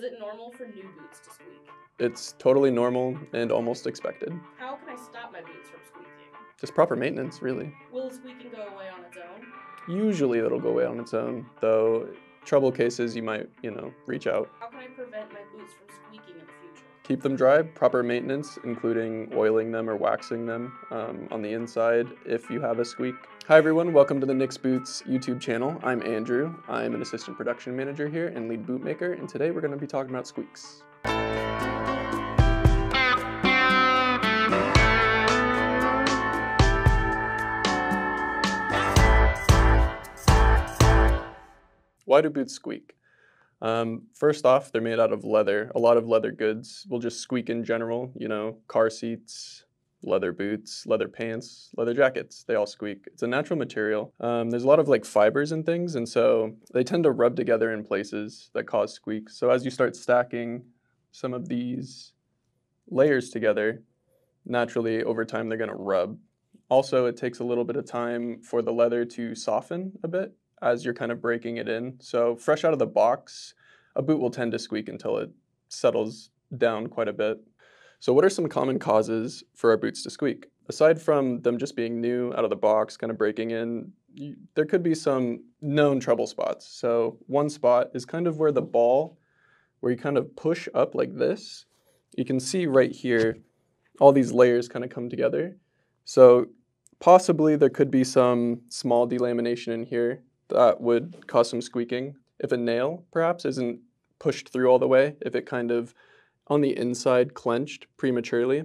Is it normal for new boots to squeak? It's totally normal and almost expected. How can I stop my boots from squeaking? Just proper maintenance, really. Will the squeaking go away on its own? Usually it'll go away on its own, though trouble cases you might, you know, reach out. How can I prevent my boots from squeaking in the? Keep them dry, proper maintenance, including oiling them or waxing them um, on the inside if you have a squeak. Hi everyone, welcome to the Nick's Boots YouTube channel. I'm Andrew. I'm an assistant production manager here and lead bootmaker, and today we're going to be talking about squeaks. Why do boots squeak? Um, first off, they're made out of leather. A lot of leather goods will just squeak in general. You know, car seats, leather boots, leather pants, leather jackets. They all squeak. It's a natural material. Um, there's a lot of like fibers and things, and so they tend to rub together in places that cause squeaks. So as you start stacking some of these layers together, naturally over time they're going to rub. Also, it takes a little bit of time for the leather to soften a bit as you're kind of breaking it in. So fresh out of the box, a boot will tend to squeak until it settles down quite a bit. So what are some common causes for our boots to squeak? Aside from them just being new out of the box, kind of breaking in, there could be some known trouble spots. So one spot is kind of where the ball, where you kind of push up like this, you can see right here, all these layers kind of come together. So possibly there could be some small delamination in here that would cause some squeaking. If a nail perhaps isn't pushed through all the way, if it kind of on the inside clenched prematurely,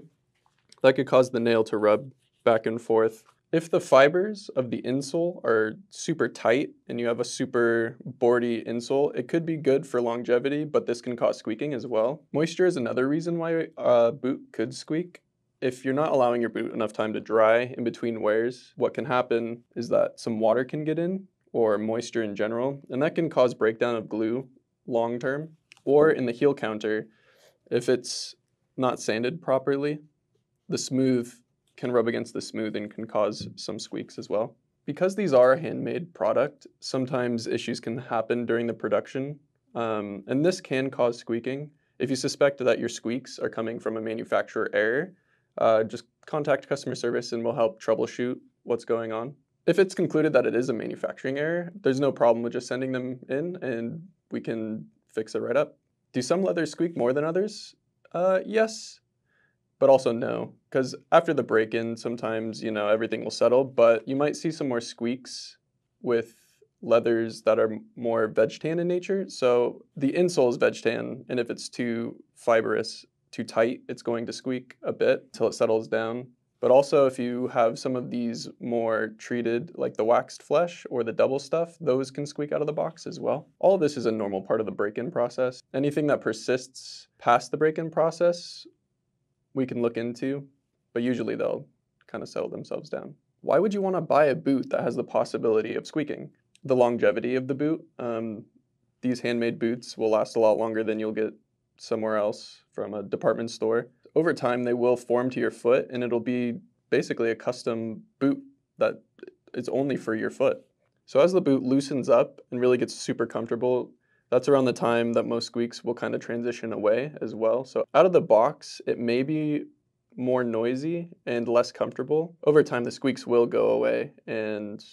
that could cause the nail to rub back and forth. If the fibers of the insole are super tight and you have a super boardy insole, it could be good for longevity, but this can cause squeaking as well. Moisture is another reason why a boot could squeak. If you're not allowing your boot enough time to dry in between wears, what can happen is that some water can get in or moisture in general, and that can cause breakdown of glue long term. Or in the heel counter, if it's not sanded properly, the smooth can rub against the smooth and can cause some squeaks as well. Because these are a handmade product, sometimes issues can happen during the production, um, and this can cause squeaking. If you suspect that your squeaks are coming from a manufacturer error, uh, just contact customer service and we'll help troubleshoot what's going on. If it's concluded that it is a manufacturing error, there's no problem with just sending them in and we can fix it right up. Do some leathers squeak more than others? Uh, yes, but also no. Because after the break-in, sometimes, you know, everything will settle, but you might see some more squeaks with leathers that are more veg tan in nature. So the insole is veg tan, and if it's too fibrous, too tight, it's going to squeak a bit until it settles down. But also if you have some of these more treated, like the waxed flesh or the double stuff, those can squeak out of the box as well. All this is a normal part of the break-in process. Anything that persists past the break-in process, we can look into, but usually they'll kind of settle themselves down. Why would you want to buy a boot that has the possibility of squeaking? The longevity of the boot. Um, these handmade boots will last a lot longer than you'll get somewhere else from a department store over time they will form to your foot and it'll be basically a custom boot that is only for your foot. So as the boot loosens up and really gets super comfortable, that's around the time that most squeaks will kind of transition away as well. So out of the box, it may be more noisy and less comfortable. Over time, the squeaks will go away and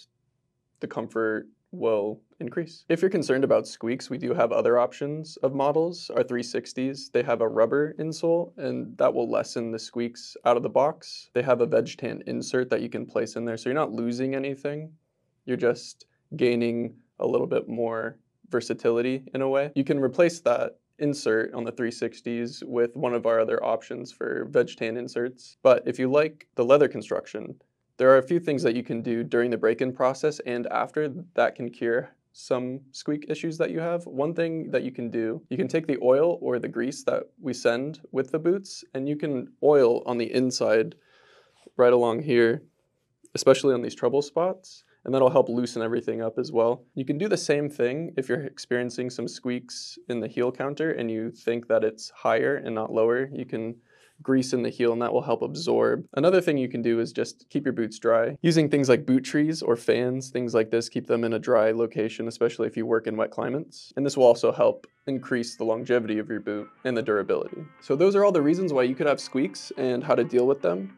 the comfort will increase. If you're concerned about squeaks, we do have other options of models. Our 360s, they have a rubber insole and that will lessen the squeaks out of the box. They have a veg tan insert that you can place in there. So you're not losing anything. You're just gaining a little bit more versatility in a way. You can replace that insert on the 360s with one of our other options for veg tan inserts. But if you like the leather construction, there are a few things that you can do during the break-in process and after that can cure some squeak issues that you have. One thing that you can do, you can take the oil or the grease that we send with the boots and you can oil on the inside right along here, especially on these trouble spots, and that'll help loosen everything up as well. You can do the same thing if you're experiencing some squeaks in the heel counter and you think that it's higher and not lower. You can grease in the heel and that will help absorb. Another thing you can do is just keep your boots dry. Using things like boot trees or fans, things like this, keep them in a dry location, especially if you work in wet climates. And this will also help increase the longevity of your boot and the durability. So those are all the reasons why you could have squeaks and how to deal with them.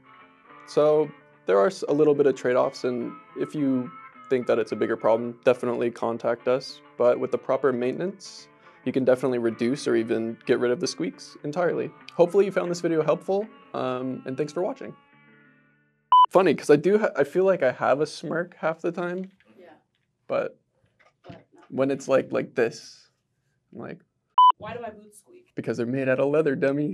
So there are a little bit of trade-offs and if you think that it's a bigger problem, definitely contact us. But with the proper maintenance, you can definitely reduce or even get rid of the squeaks entirely. Hopefully you found this video helpful, um, and thanks for watching. Funny, because I do, ha- I feel like I have a smirk half the time, Yeah, but but when it's like like this, I'm like, Why do my boots squeak? because they're made out of leather, dummy.